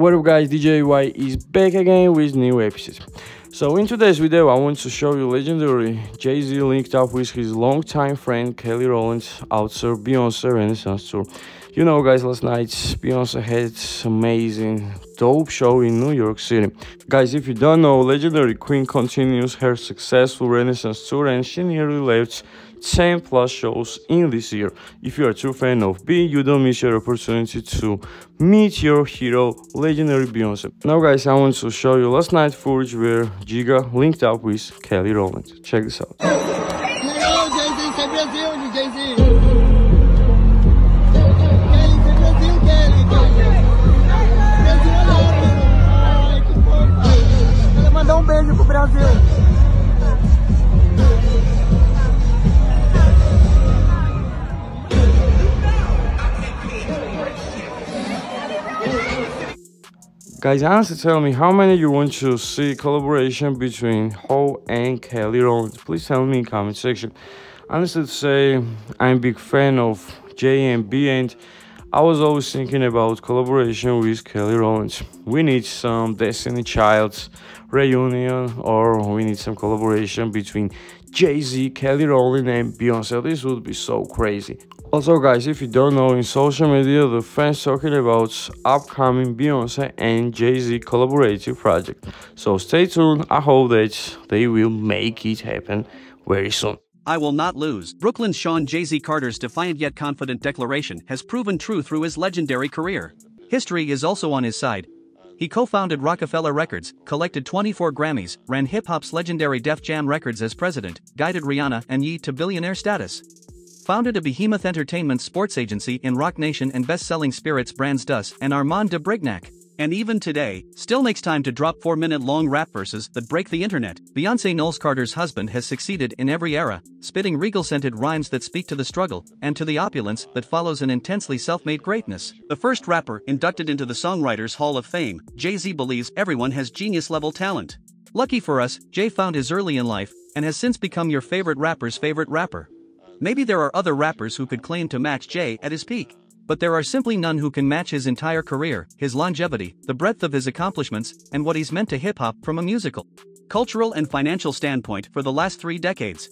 What up guys, DJ WHY is back again with new episodes. So in today's video I want to show you legendary Jay-Z linked up with his longtime friend Kelly Rowland outside Beyonce Renaissance Tour. You know guys, last night Beyonce had amazing dope show in New York City. Guys, if you don't know, legendary Queen continues her successful Renaissance tour and she nearly left 10 plus shows in this year. If you are a true fan of B, you don't miss your opportunity to meet your hero, legendary Beyonce. Now guys, I want to show you last night footage where Jigga linked up with Kelly Rowland. Check this out. Guys, honestly tell me how many you want to see collaboration between Hov and Kelly Rowland. Please tell me in comment section. Honestly to say, I'm a big fan of J and B and I was always thinking about collaboration with Kelly Rowland. We need some Destiny Child's reunion or we need some collaboration between Jay-Z, Kelly Rowland and Beyonce. This would be so crazy. Also guys, if you don't know, in social media the fans talking about upcoming Beyonce and Jay-Z collaborative project. So stay tuned, I hope that they will make it happen very soon. I will not lose. Brooklyn's Sean Jay Z Carter's defiant yet confident declaration has proven true through his legendary career. History is also on his side. He co founded Roc-A-Fella Records, collected 24 Grammys, ran hip hop's legendary Def Jam Records as president, guided Rihanna and Ye to billionaire status. Founded a behemoth entertainment sports agency in Roc Nation and best selling spirits brands D'ussé and Armand de Brignac. And even today, still makes time to drop 4 minute long rap verses that break the internet. Beyonce Knowles Carter's husband has succeeded in every era, spitting regal scented rhymes that speak to the struggle and to the opulence that follows an intensely self made greatness. The first rapper inducted into the Songwriters Hall of Fame, Jay Z believes everyone has genius level talent. Lucky for us, Jay found his early in life and has since become your favorite rapper's favorite rapper. Maybe there are other rappers who could claim to match Jay at his peak. But there are simply none who can match his entire career, his longevity, the breadth of his accomplishments, and what he's meant to hip hop from a musical, cultural, and financial standpoint for the last three decades.